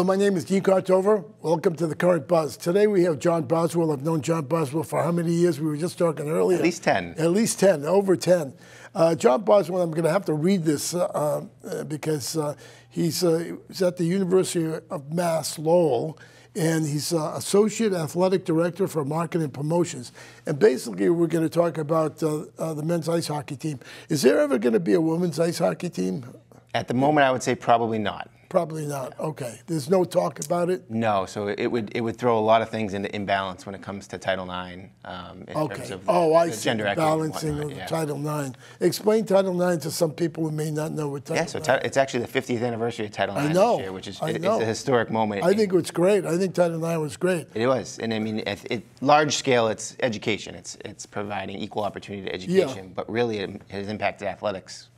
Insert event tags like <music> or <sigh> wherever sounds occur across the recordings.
Hello, my name is Dean Contover. Welcome to the Current Buzz. Today we have Jon Boswell. I've known Jon Boswell for how many years? We were just talking earlier. At least 10. At least 10, over 10. Uh, Jon Boswell, I'm going to have to read this uh, uh, because uh, he's, uh, he's at the University of Mass Lowell and he's uh, Associate Athletic Director for Marketing and Promotions. And basically, we're going to talk about the men's ice hockey team. Is there ever going to be a women's ice hockey team? At the moment, I would say probably not. Probably not. Okay. There's no talk about it. No. So it would it would throw a lot of things into imbalance when it comes to Title IX. Um, in okay. Terms of the, oh, I the see. Gender balancing of yeah. Title IX. Explain Title IX to some people who may not know what Title. Yeah. So IX. it's actually the 50th anniversary of Title IX know. this year, which is I it, know. it's a historic moment. I think it's great. I think Title IX was great. It was, and I mean, it, it, large scale, it's education. It's it's providing equal opportunity to education, Yeah. but really, it has impacted athletics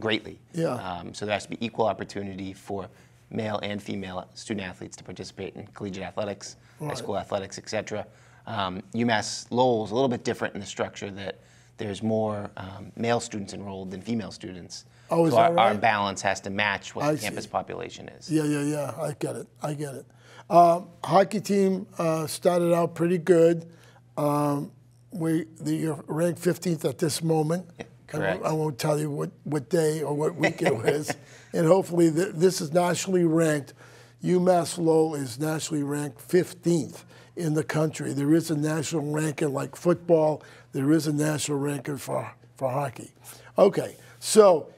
greatly. Yeah. Um, so there has to be equal opportunity for male and female student athletes to participate in collegiate athletics, high school athletics, et cetera. Um, UMass Lowell is a little bit different in the structure that there's more um, male students enrolled than female students. Oh, is so that our, our balance has to match what I the see. campus population is. Yeah, yeah, yeah. I get it. I get it. Um, hockey team uh, started out pretty good. Um, we the, you're ranked 15th at this moment. I won't- I won't tell you what, what day or what week it <laughs> was. and hopefully, th- this is nationally ranked. UMass Lowell is nationally ranked 15th in the country. There is a national ranking like football. There is a national ranking for, for hockey. Okay, so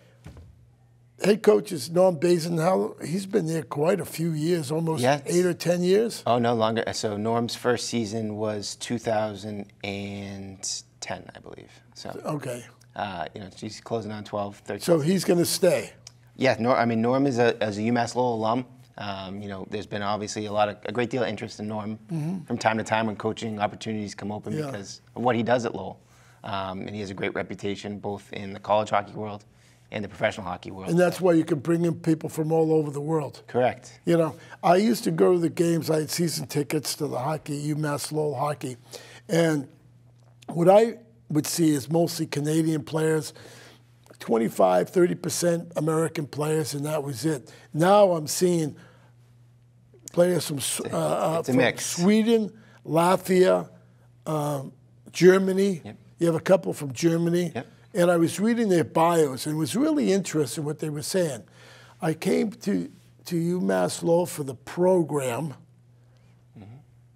head coach is Norm Bazin. He's been there quite a few years, almost Yes. eight or ten years. Oh, no longer. So Norm's first season was 2010, I believe. So, Okay, uh, you know, she's closing on 12, 13. so he's going to stay. Yeah, Norm, I mean, Norm is a, as a UMass Lowell alum. Um, you know, there's been obviously a lot of a great deal of interest in Norm from time to time when coaching opportunities come open Yeah. because of what he does at Lowell, um, and he has a great reputation both in the college hockey world and the professional hockey world. And that's why you can bring in people from all over the world. correct. You know, I used to go to the games. I had season tickets to the hockey, UMass Lowell hockey, and what I would see is mostly Canadian players, 25, 30 percent American players, and that was it. Now I'm seeing players from, uh, uh, from. Sweden, Latvia, um, Germany. Yep. You have a couple from Germany. Yep. And I was reading their bios and was really interesting what they were saying. I came to, to UMass Lowell for the program,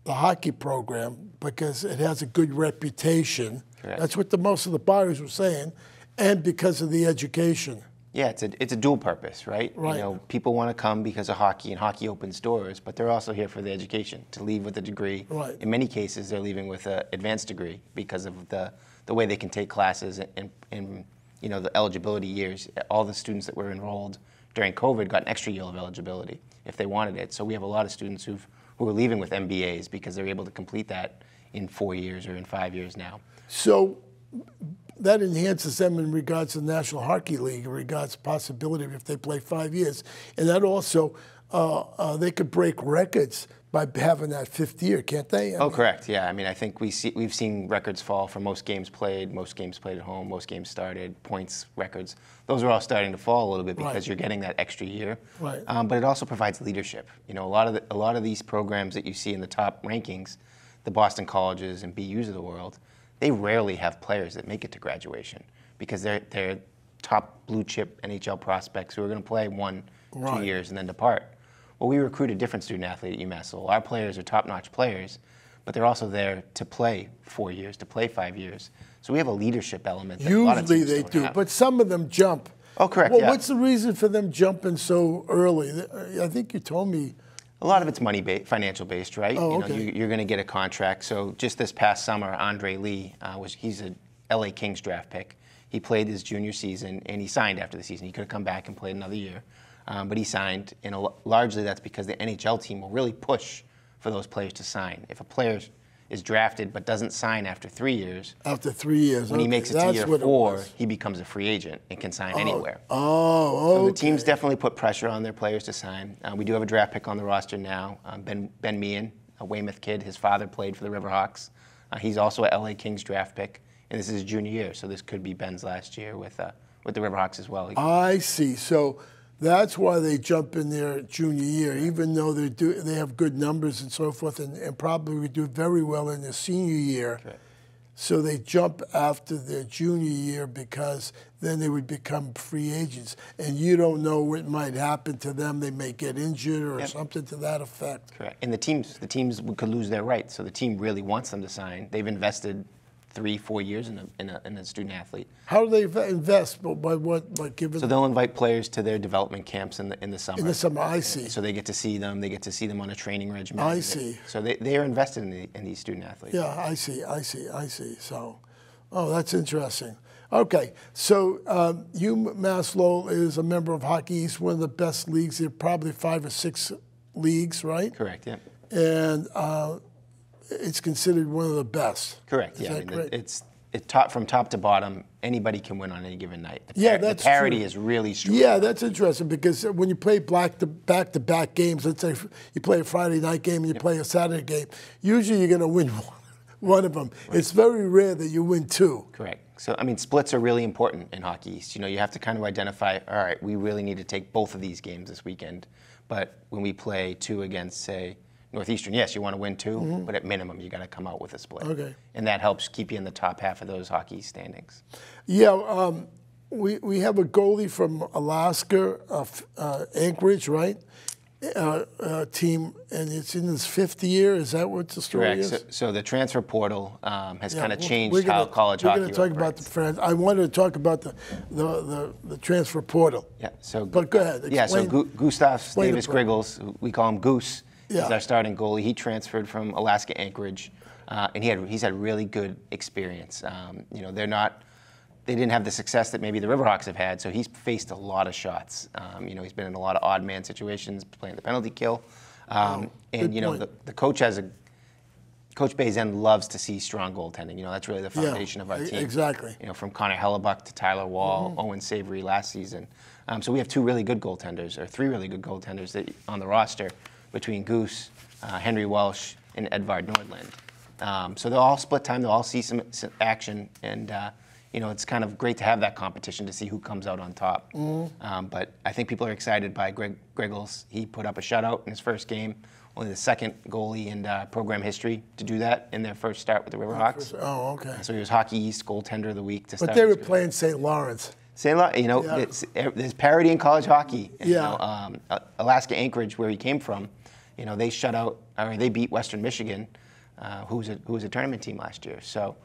the hockey program, because it has a good reputation. Correct. That's what the most of the buyers were saying, and because of the education. Yeah, it's a it's a dual purpose, right? Right. You know, people want to come because of hockey, and hockey opens doors, but they're also here for the education to leave with a degree. Right. In many cases, they're leaving with an advanced degree because of the the way they can take classes and, in you know the eligibility years. All the students that were enrolled during COVID got an extra year of eligibility if they wanted it. So we have a lot of students who've who are leaving with MBAs because they're able to complete that in four years or in five years now. So that enhances them in regards to the National Hockey League, in regards to possibility if they play five years. And that also, uh, uh, they could break records by having that fifth year, can't they? I Oh, mean, correct. Yeah, I mean, I think we see, we've seen records fall for most games played, most games played at home, most games started, points records. Those are all starting to fall a little bit because Right. you're getting that extra year. Right. Um, but it also provides leadership. You know, a lot of the, a lot of these programs that you see in the top rankings, the Boston colleges and BU's of the world, they rarely have players that make it to graduation because they're they're top blue chip NHL prospects who are going to play one, Right. two years and then depart. Well, we recruit a different student athlete at UMass Lowell. Our players are top-notch players, but they're also there to play four years, to play five years. So we have a leadership element. That a lot of Usually they do, have. but some of them jump. Oh, correct, Well, yeah. what's the reason for them jumping so early? I think you told me. A lot of it's money ba- financial based, right? Oh, you know, okay. you, you're going to get a contract. So just this past summer, Andre Lee uh, was he's a LA Kings draft pick. He played his junior season and he signed after the season. He could have come back and played another year, um, but he signed. And a, largely that's because the NHL team will really push for those players to sign. If a player is drafted but doesn't sign after three years, After three years, when he makes it to that's year four, he becomes a free agent and can sign anywhere. Oh, So the teams definitely put pressure on their players to sign. Uh, we do have a draft pick on the roster now. Um, ben Ben Meehan, a Weymouth kid. His father played for the Riverhawks. Uh, he's also a LA Kings draft pick, and this is his junior year. So this could be Ben's last year with uh, with the Riverhawks as well. I see. So That's why they jump in their junior year, even though they do they have good numbers and so forth, and, and probably would do very well in their senior year. Correct. So they jump after their junior year because then they would become free agents, and you don't know what might happen to them. They may get injured or Yep. something to that effect. Correct. And the teams, the teams could lose their rights. So the team really wants them to sign. They've invested three, four years in a, in a, in a student athlete. How do they invest? By by what? By giving So they'll invite players to their development camps in the in the summer. in the summer? I see. so they get to see them. They get to see them on a training regimen. I see. So they, they are invested in, the, in these student athletes. Yeah, I see, I see, I see. So, oh, that's interesting. Okay, so um, UMass Lowell is a member of Hockey East, one of the best leagues. There are probably five or six leagues, right? Correct. Yeah. And uh, it's considered one of the best. Correct. Is yeah. I mean, correct? it's it top from top to bottom. Anybody can win on any given night. The Yeah, that's the parity true. is really strong. Yeah, that's interesting because when you play black to back to back games, let's say you play a Friday night game and you play a Saturday game, usually you're going to win one, <laughs> one of them. It's very rare that you win two. Correct. So, I mean, splits are really important in Hockey East. You know, you have to kind of identify, all right, we really need to take both of these games this weekend. But when we play two against, say, Northeastern, yes, you want to win 2 but at minimum, you got to come out with a split. Mm-hmm. Okay. And that helps keep you in the top half of those Hockey standings. Yeah, um, we, we have a goalie from Alaska, uh, uh, Anchorage, right? Uh, uh, team, and it's in its fifth year. Is that what the story Correct. is? So, so the transfer portal um, has Yeah, kind of changed we're gonna- how college we're hockey going to talk about the friends. I wanted to talk about the the, the, the transfer portal. Yeah. So, But go ahead. Yeah. So explain- Gu- Gustav Davis Grigals, we call him Goose, Yeah. is our starting goalie. He transferred from Alaska Anchorage, uh, and he had he's had really good experience. Um, you know, they're not. They didn't have the success that maybe the Riverhawks have had, so he's faced a lot of shots. Um, you know, he's been in a lot of odd man situations, playing the penalty kill, um, and good you know, the, the coach has a Coach Bazin loves to see strong goaltending. You know, that's really the Yeah, foundation of our team. exactly. You know, from Connor Hellebuyck to Tyler Wall, Mm-hmm. Owen Savory last season. Um, so we have two really good goaltenders, or three really good goaltenders that, on the roster between Goose, uh, Henry Welsh, and Edvard Nordland. Um, so they'll all split time. They'll all see some, some action, and uh, you know, it's kind of great to have that competition to see who comes out on top. Mm-hmm. Um, but I think people are excited by Greg Grigals. He put up a shutout in his first game. Only the second goalie in uh, program history to do that in their first start with the Riverhawks. Oh, okay. So he was Hockey East goaltender of the week to start. But they were playing St. Lawrence. Louis, you know, Yeah. it's, there's parity in college hockey. Yeah. You know, um, Alaska Anchorage, where he came from, you know, they shut out, or they beat Western Michigan, uh, who was a who was a tournament team last year. So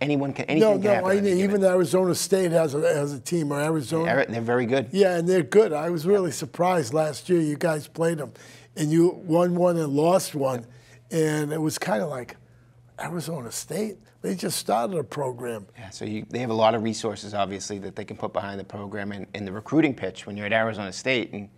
anyone can anything No, can no, happen. I mean, even Arizona State has a, has a team, or Arizona. They're, they're very good. Yeah, and they're good. I was really surprised last year you guys played them, and you won one and lost one, and it was kind of like Arizona State. They just started a program. Yeah, so you, they have a lot of resources, obviously, that they can put behind the program and, and the recruiting pitch when you're at Arizona State, and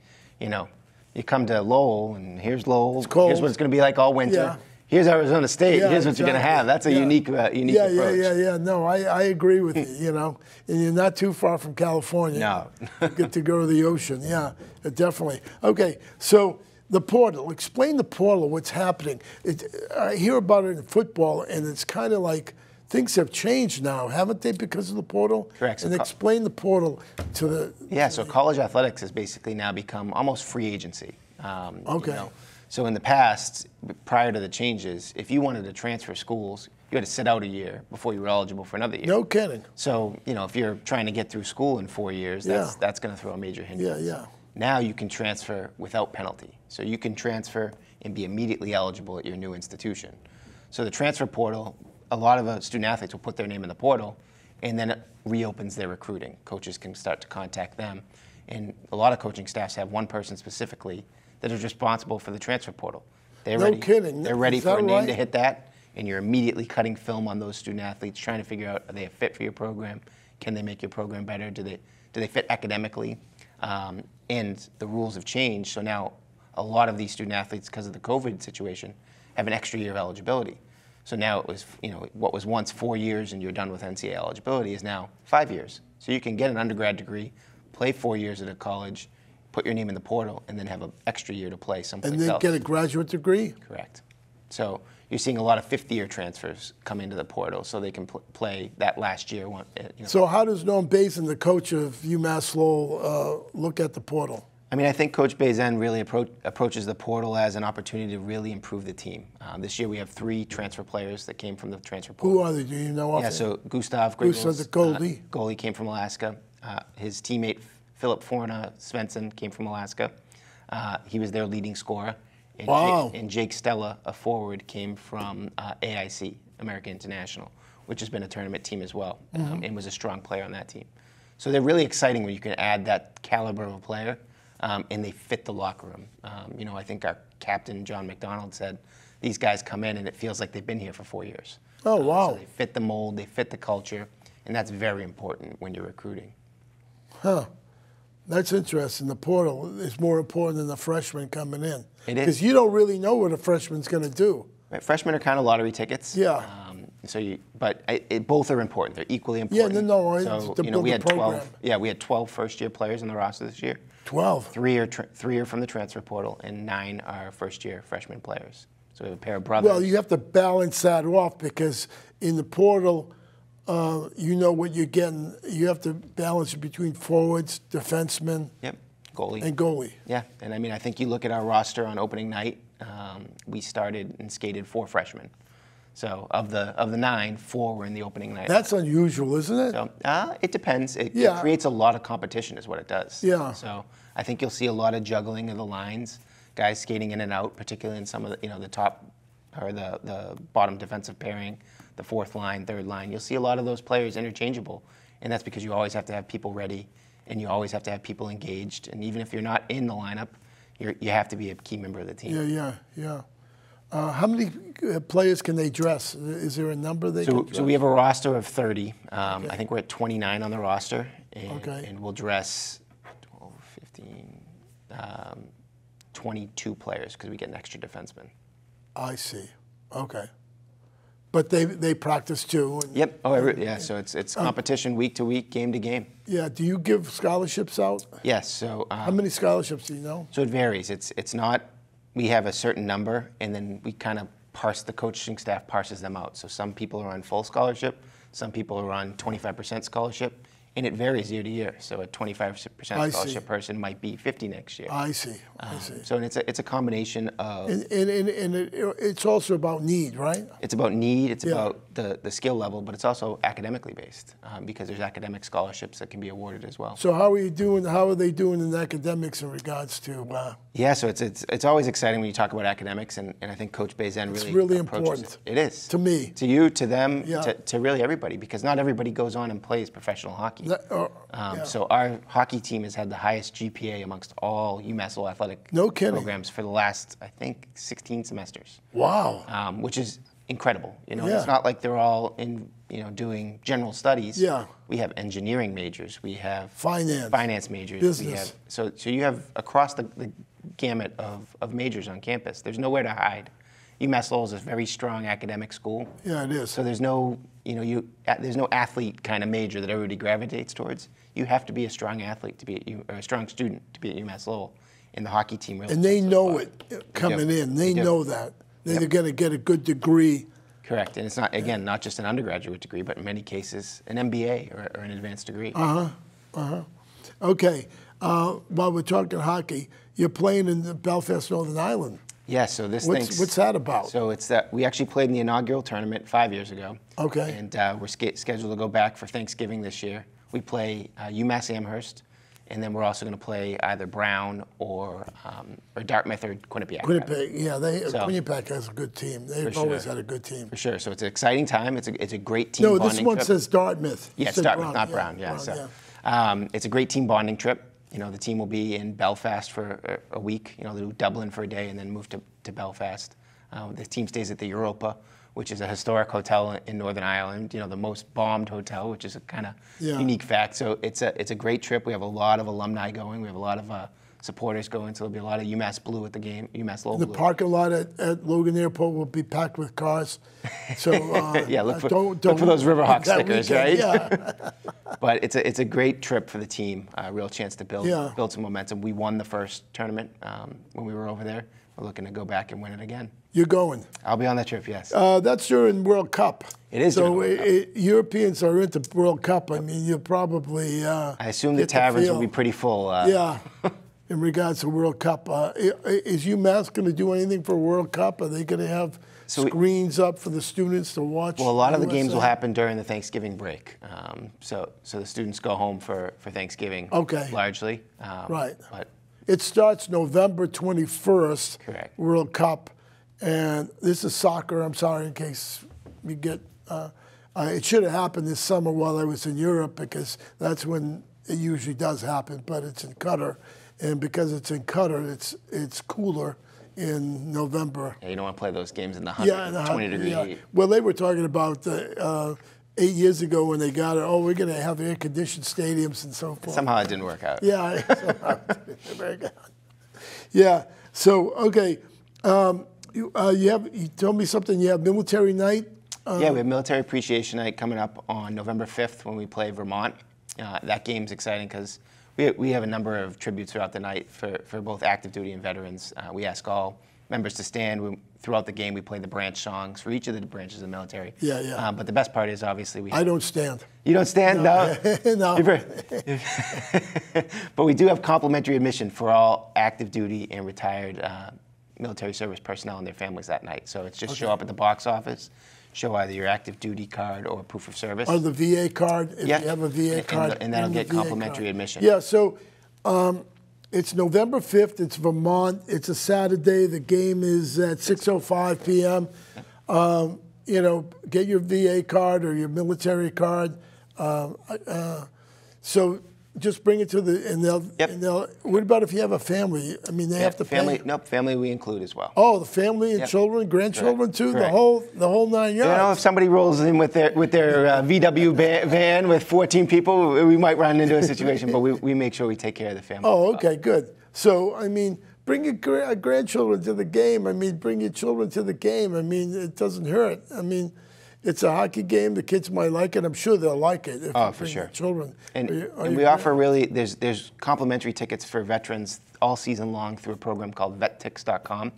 you know, you come to Lowell, and here's Lowell. cold. Here's what it's going to be like all winter. Yeah. Here's Arizona State. Yeah, here's what you're going to have. That's a Yeah. unique, uh, unique yeah, approach. yeah, yeah, yeah. No, I, I agree with you. You know, and you're not too far from California. No. You get to go to the ocean. Yeah, definitely. Okay, so the portal. Explain the portal. What's happening? It, I hear about it in football, and it's kind of like things have changed now, haven't they, because of the portal? Correct. So And explain the portal to the. Yeah, so college athletics has basically now become almost free agency. Um, you Okay. know. So in the past, prior to the changes, if you wanted to transfer schools, you had to sit out a year before you were eligible for another year. No kidding. So you know, if you're trying to get through school in four years, that's Yeah. that's going to throw a major hindrance. Yeah, yeah. Now you can transfer without penalty. So you can transfer and be immediately eligible at your new institution. So the transfer portal, a lot of uh, student athletes will put their name in the portal, and then it reopens their recruiting. Coaches can start to contact them, and a lot of coaching staffs have one person specifically that is responsible for the transfer portal. They're No ready. kidding. They're ready for a name to hit that, and you're immediately cutting film on those student athletes, trying to figure out are they a fit for your program? Can they make your program better? Do they do they fit academically? Um, and the rules have changed, so now a lot of these student athletes, because of the COVID situation, have an extra year of eligibility. So now it was, you know, what was once four years and you're done with NCAA eligibility is now five years. So you can get an undergrad degree, play four years at a college, put your name in the portal, and then have an extra year to play someplace And then else. get a graduate degree. Correct. So you're seeing a lot of fifth-year transfers come into the portal, so they can pl- play that last year. One, uh, you know. So how does Norm Bazin, the coach of UMass Lowell, uh, look at the portal? I mean, I think Coach Bazin really appro- approaches the portal as an opportunity to really improve the team. Um, this year, we have three transfer players that came from the transfer portal. Who are they? Do you know? Yeah, so Gustav Gustav, the goalie. uh, goalie came from Alaska. Uh, his teammate Filip Fornåå Svensson came from Alaska. Uh, he was their leading scorer. And Wow. Jake, and Jake Stella, a forward, came from uh, AIC, American International, which has been a tournament team as well, Mm-hmm. um, and was a strong player on that team. So they're really exciting when you can add that caliber of a player, um, and they fit the locker room. Um, you know, I think our captain John McDonald said, "These guys come in and it feels like they've been here for four years." Oh, Um, wow. So they fit the mold, they fit the culture, and that's very important when you're recruiting. Huh. That's interesting. The portal is more important than the freshman coming in. It is. Because you don't really know what a freshman's going to do. Right? Freshmen are kind of lottery tickets. Yeah. Um, so you, but I, it, both are important. They're equally important. Yeah, no, no, So to you know, we the had 12. program. Yeah, we had 12 first-year players in the roster this year. 12. Three are three are from the transfer portal, and nine are first-year freshman players. So we have a pair of brothers. Well, you have to balance that off because in the portal, uh, you know what you're getting. You have to balance between forwards, defensemen, Yep. Goalie. and goalie. Yeah, and I mean, I think you look at our roster on opening night. Um, we started and skated four freshmen. So of the of the nine, four were in the opening night. That's unusual, isn't it? So uh, it depends. It, it creates a lot of competition, is what it does. Yeah. So I think you'll see a lot of juggling of the lines, guys skating in and out, particularly in some of the you know the top or the the bottom defensive pairing, the fourth line, third line. You'll see a lot of those players interchangeable, and that's because you always have to have people ready, and you always have to have people engaged. And even if you're not in the lineup, you're, you have to be a key member of the team. Yeah, yeah, yeah. Uh, how many uh, players can they dress? Is there a number they So, so we have a roster of 30. Um, I think we're at 29 on the roster. And, Okay. and we'll dress 12, 15, um, 22 players because we get an extra defenseman. I see. Okay. But they they practice too. And, Yep. Oh, every, yeah. So it's it's competition week to week, game to game. Yeah. Do you give scholarships out? Yes. So um, How many scholarships do you know? So it varies. It's it's not we have a certain number and then we kind of parse the coaching staff parses them out. So some people are on full scholarship, some people are on 25% scholarship, and it varies year to year. So a 25% scholarship person might be 50 next year. I see. I Um, see. so it's a, it's a combination of And, and, and, and it, it's also about need, right? it's about need, it's Yeah. about the, the skill level, but it's also academically based um, because there's academic scholarships that can be awarded as well. So how are you doing? How are they doing in academics in regards to? Uh, Yeah, so it's, it's, it's always exciting when you talk about academics, and, and I think Coach Bazin really It's really important. It. it is To me. to you, to them, Yeah. to, to really everybody, because not everybody goes on and plays professional hockey. that, uh, Um, yeah. So our hockey team has had the highest GPA amongst all UMass Lowell athletic No kidding. programs for the last, I think, 16 semesters, wow. um, which is incredible. You know, Yeah. it's not like they're all in, you know, doing general studies. Yeah. We have engineering majors. We have Finance. finance majors. We Business. have so so you have across the, the gamut of, of majors on campus. There's nowhere to hide. UMass Lowell is a very strong academic school. Yeah, it is. So there's no, you know, you there's no athlete kind of major that everybody gravitates towards. You have to be a strong athlete to be at U, or a strong student to be at UMass Lowell, and the hockey team really. and they know it coming in. They They do. Know that. They're going to get a good degree. Correct, and it's not again not just an undergraduate degree, but in many cases an MBA or, or an advanced degree. Uh huh. Uh huh. Okay. Uh, while we're talking hockey, you're playing in the Belfast Northern Ireland. Yeah, so this What's- what's that about? So it's that we actually played in the inaugural tournament five years ago. Okay. And uh, we're sch- scheduled to go back for Thanksgiving this year. We play uh, UMass Amherst, and then we're also going to play either Brown or um, or Dartmouth or Quinnipiac. Winnipeg, yeah, they So- Winnipeg has a good team. They've always sure. had a good team. For sure. So it's an exciting time. It's a, it's a great team No, this one trip. says Dartmouth. It Yeah, Dartmouth, not Brown. Yeah. Brown, so Um, it's a great team bonding trip. You know, the team will be in Belfast for a, a week. You know, they'll do Dublin for a day and then move to, to Belfast. Uh, the team stays at the Europa, which is a historic hotel in Northern Ireland. You know, the most bombed hotel, which is a kind of Yeah. unique fact. So it's a it's a great trip. We have a lot of alumni going. We have a lot of uh, supporters going. So there'll be a lot of UMass Blue at the game. UMass Lowell The Blue. parking lot at, at Logan Airport will be packed with cars. So <laughs> uh, Yeah, look uh, for- don't, look don't, for those Riverhawk stickers, weekend, right? Yeah. <laughs> But it's a it's a great trip for the team. A real chance to build Yeah. build some momentum. We won the first tournament um, when we were over there. We're looking to go back and win it again. You're going. I'll be on that trip. Yes. Uh, that's during World Cup. It is So during World i- i- Europeans are into World Cup. I mean, you'll probably. Uh, I assume the taverns will be pretty full. Uh, Yeah. In regards to World Cup, uh, is UMass going to do anything for World Cup? Are they going to have So we- screens up for the students to watch? Well, a lot of the games will happen during the Thanksgiving break. Um, so, so the students go home for, for Thanksgiving. Okay. Largely. Um, Right. But It starts November 21st. Correct. World Cup, and this is soccer. I'm sorry in case we get. Uh, uh, it should have happened this summer while I was in Europe because that's when it usually does happen. But it's in Qatar, and because it's in Qatar, it's it's cooler in November. yeah, you don't want to play those games in the 100, Yeah, and the 20 hot- degree yeah. heat. Well, they were talking about the, uh, eight years ago when they got it. Oh, we're going to have air conditioned stadiums and so forth. Somehow it didn't work out. Yeah. Good. Yeah. So okay, um, you, uh, you have you told me something. You have military night. Uh, yeah, we have Military Appreciation Night coming up on November 5th when we play Vermont. Uh, that game's exciting because we, we have a number of tributes throughout the night for, for both active duty and veterans. Uh, we ask all members to stand. We, throughout the game, we play the branch songs for each of the branches of the military. Yeah, yeah. Uh, but the best part is obviously we I don't stand. You don't stand? No. No. <laughs> You're very- <laughs> but we do have complimentary admission for all active duty and retired uh, military service personnel and their families that night. So it's just show up at the box office, show either your active duty card or proof of service. Or the VA card, if Yeah. you have a VA And- card. and that'll get complimentary card. admission. Yeah, so um, it's November 5th. It's Vermont. It's a Saturday. The game is at 6.05 p.m. Um, you know, get your VA card or your military card. Um, uh, so just bring it to the, and they'll, Yep. and they'll, what about if you have a family? I mean, they Yeah, have to family, pay. Nope, family we include as well. Oh, the family and Yep. children, grandchildren too, the Correct. whole, the whole nine yards. You know, if somebody rolls in with their with their uh, VW va- van with 14 people, we might run into a situation, but we, we make sure we take care of the family. Oh, okay, good. So, I mean, bring your grandchildren to the game. I mean, bring your children to the game. I mean, it doesn't hurt. I mean, it's a hockey game. The kids might like it. I'm sure they'll like it if Oh, for sure. children. And, Are you- are and we offer really there's there's complimentary tickets for veterans all season long through a program called VetTix.com.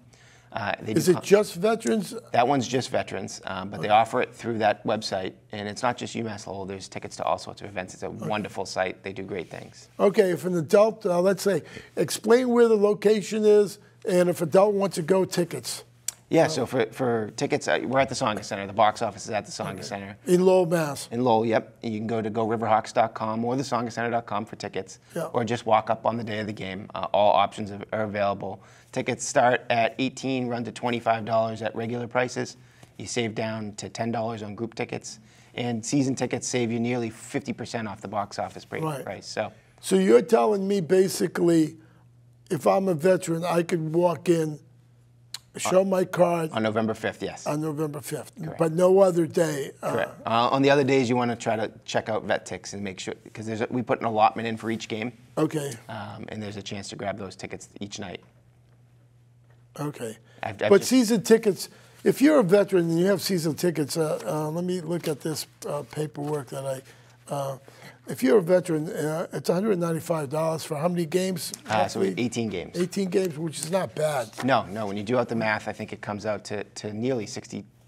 Uh, they Is it just veterans? that one's just veterans, um, but they offer it through that website, and it's not just UMass Lowell. There's tickets to all sorts of events. It's a wonderful site. They do great things. Okay, if an adult, uh, let's say, explain where the location is, and if adult wants to go, tickets Yeah. So for, for tickets, uh, we're at the Tsongas Center. The box office is at the Tsongas Center. in Lowell, Mass. In Lowell, yep. You can go to goriverhawks.com or thesongacenter.com for tickets, Yeah. or just walk up on the day of the game. Uh, all options are, are available. Tickets start at 18, run to $25 at regular prices. You save down to $10 on group tickets, and season tickets save you nearly 50% off the box office break Right. price. So, So you're telling me basically, if I'm a veteran, I could walk in, show my card on November 5th, yes. on November 5th, but no other day. Uh, Correct. Uh, on the other days, you want to try to check out vet VetTix and make sure because we put an allotment in for each game, Okay, um, and there's a chance to grab those tickets each night. okay. I've- I've But season tickets, if you're a veteran and you have season tickets, uh, uh, let me look at this uh, paperwork that I, uh, if you're a veteran, uh, it's $195 for how many games? Uh, so 18 games. 18 games, which is not bad. No, no. When you do out the math, I think it comes out to, to nearly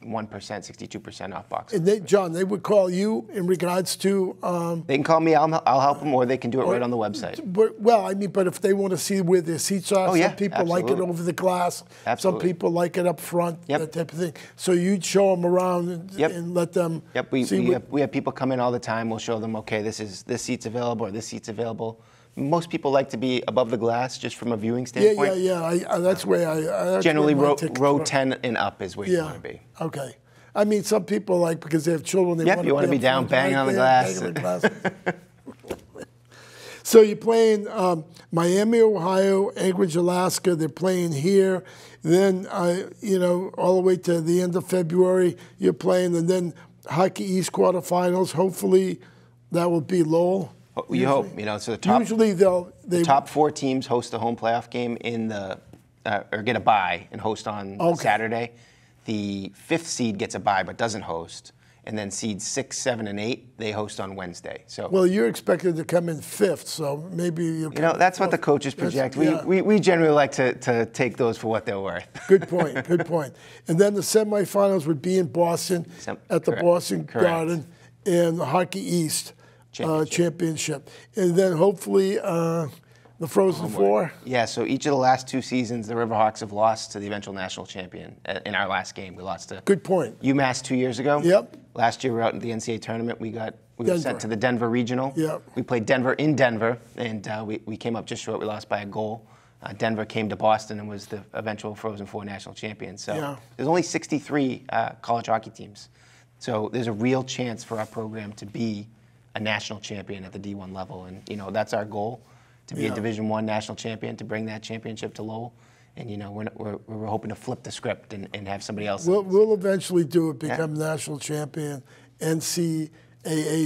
61%, 62% off box. And they, Jon, they would call you in regards to, um, They can call me. I'll, I'll help them, or they can do it right on the website. but- well, I mean, but if they want to see where their seats are, Oh, some yeah, people like it over the glass, some people like it up front, Yep. that type of thing. So you'd show them around and, Yep. and let them Yep, we, see we, what, have, we have people come in all the time. We'll show them, okay, this is this seat's available or this seat's available. Most people like to be above the glass just from a viewing standpoint. yeah, yeah. I, I, that's where I. I that's Generally, where row, row 10 and up is where you Yeah. want to be. Okay. I mean, some people like because they have children. They Yep, want you wanna be down, bang right on the glass. on the glass. <laughs> so you're playing um, Miami, Ohio, Anchorage, Alaska. They're playing here. Then, uh, you know, all the way to the end of February, you're playing, and then Hockey East quarterfinals. Hopefully, that will be Lowell. We hope, you know, so the top, Usually, they'll they top four teams host a home playoff game in the, uh, or get a bye and host on Okay. Saturday. The fifth seed gets a bye but doesn't host, and then seeds six, seven, and eight they host on Wednesday. So Well, you're expected to come in fifth, so maybe you. you know that's what the coaches project. We, yeah. we, we generally like to, to take those for what they're worth. <laughs> Good point. Good point. And then the semifinals would be in Boston Sem- at the correct. Boston Correct. Garden in the Hockey East Championship. championship, and then hopefully uh, the Frozen Four. Yeah, so each of the last two seasons, the Riverhawks have lost to the eventual national champion. Uh, In our last game, we lost to Good point. UMass two years ago. Yep. Last year, we were out in the NCAA tournament. We got we were sent to the Denver regional. Yep. We played Denver in Denver, and uh, we, we came up just short. We lost by a goal. Uh, Denver came to Boston and was the eventual Frozen Four national champion. So Yeah. there's only 63 uh, college hockey teams. So there's a real chance for our program to be a national champion at the D1 level, and you know that's our goal to be Yeah. a Division One national champion, to bring that championship to Lowell. And you know we're, we're, we're hoping to flip the script and, and have somebody else. We'll, we'll eventually do it, become national champion, NCAA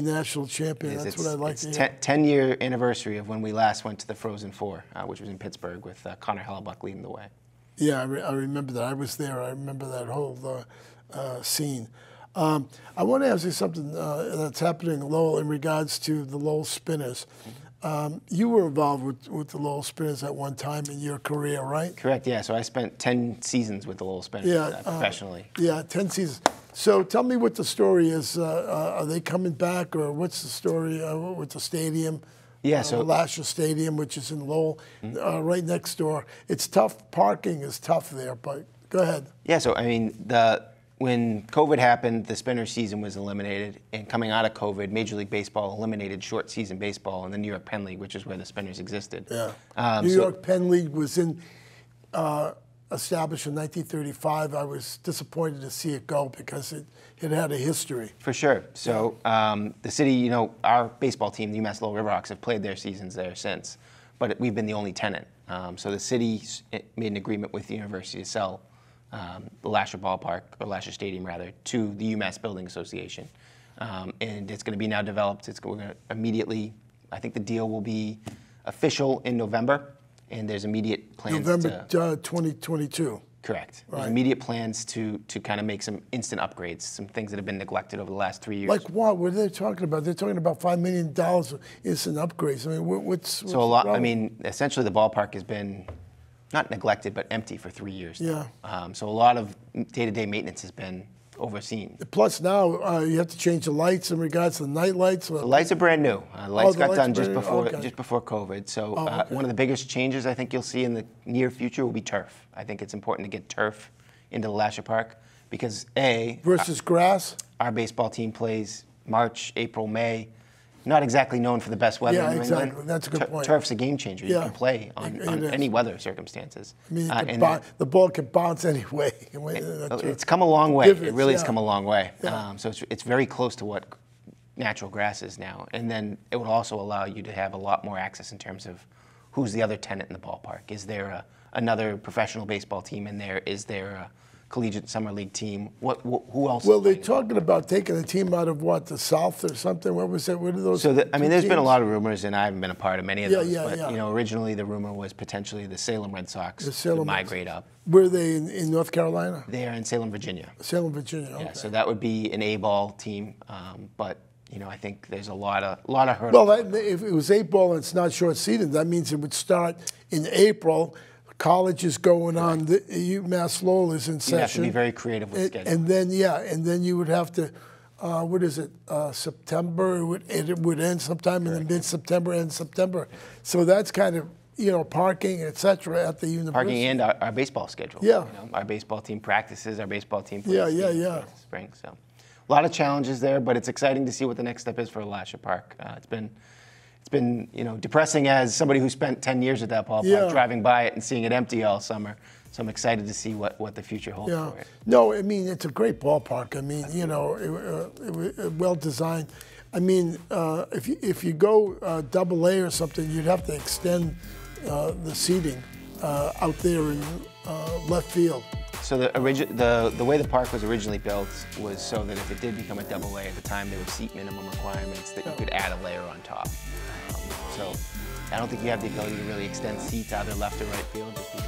national champion. That's it's- what I'd like to hear. ten- 10 year anniversary of when we last went to the Frozen Four, uh, which was in Pittsburgh with uh, Connor Hellebuyck leading the way. Yeah, I, re- I remember that. I was there. I remember that whole uh, uh, scene. Um, I want to ask you something uh, that's happening Lowell in regards to the Lowell Spinners. Um, you were involved with, with the Lowell Spinners at one time in your career, right? Correct, yeah. So I spent 10 seasons with the Lowell Spinners Yeah, uh, uh, professionally. Yeah, 10 seasons. So tell me what the story is. Uh, uh, are they coming back, or what's the story uh, with the stadium? Yeah, so- LeLacheur Stadium, which is in Lowell, uh, right next door. It's tough. Parking is tough there, but go ahead. Yeah, so I mean, the when COVID happened, the spinner season was eliminated, and coming out of COVID, Major League Baseball eliminated short season baseball in the New York Penn League, which is where the spinners existed. Yeah. Um, New so- York Penn League was in uh, established in 1935. I was disappointed to see it go because it, it had a history. For sure. So um, the city, you know, our baseball team, the UMass Lowell Riverhawks, have played their seasons there since, but we've been the only tenant. Um, so the city made an agreement with the university to sell um, the LeLacheur Ballpark, or LeLacheur Stadium rather, to the UMass Building Association. Um, and it's going to be now developed. It's, we're going to immediately, I think the deal will be official in November, and there's immediate plans November to. uh, 2022. Correct. There's immediate plans to to kind of make some instant upgrades, some things that have been neglected over the last three years. Like what? What are they talking about? They're talking about $5 million of instant upgrades. I mean, what's, what's so a lot. I mean, essentially, the ballpark has been not neglected, but empty for three years. Yeah. Um, so a lot of day-to-day maintenance has been overseen. Plus now uh, you have to change the lights in regards to the night lights. The lights are brand new. Uh, lights the got lights done just before Okay. just before COVID. So Oh, uh, one of the biggest changes I think you'll see in the near future will be turf. I think it's important to get turf into the LeLacheur Park because a versus grass. our baseball team plays March, April, May. Not exactly known for the best weather Yeah, in New exactly. England. That's a good Tur- point. Turf's a game changer. You Yeah. can play on, It- on any weather circumstances. I mean, Uh, the, and bo- the ball can bounce <laughs> anyway. That's it's come a long way. It really has come a long way. Yeah. Um, so it's, it's very close to what natural grass is now. And then it would also allow you to have a lot more access in terms of who's the other tenant in the ballpark. Is there a, another professional baseball team in there? Is there a collegiate summer league team? What, wh- who else? Well, they're talking about taking a team out of what the South or something. What was that? What are those? So, the, I mean, there's been a lot of rumors, and I haven't been a part of many of Yeah, those. yeah, but yeah. you know, originally the rumor was potentially the Salem Red Sox The Salem would migrate up. Were they in, in North Carolina? They are in Salem, Virginia. Salem, Virginia. Okay. Yeah, so that would be an A-ball team, um, but you know, I think there's a lot of a lot of hurdles. Well, that, if it was eight ball and it's not short seated, that means it would start in April. College is going on. The UMass Lowell is in session. you have to be very creative with and, scheduling. and then yeah, and then you would have to. Uh, what is it? Uh, September. It would, it would end sometime in the mid-September, end September. So that's kind of you know parking, etc. At the university. Parking and our, our baseball schedule. Yeah. You know, our baseball team practices. Our baseball team. Plays Yeah, yeah, yeah. Spring. So, a lot of challenges there, but it's exciting to see what the next step is for LeLacheur Park. Uh, it's been. It's been, you know, depressing as somebody who spent 10 years at that ballpark, Yeah. driving by it and seeing it empty all summer. So I'm excited to see what, what the future holds Yeah. for it. No, I mean it's a great ballpark. I mean, you know, it, uh, it, uh, well designed. I mean, uh, if you if you go uh, double A or something, you'd have to extend uh, the seating uh, out there in uh, left field. So the, the the way the park was originally built was so that if it did become a double A at the time, there were seat minimum requirements that you could add a layer on top. Um, so I don't think you have the ability to really extend seats either left or right field just because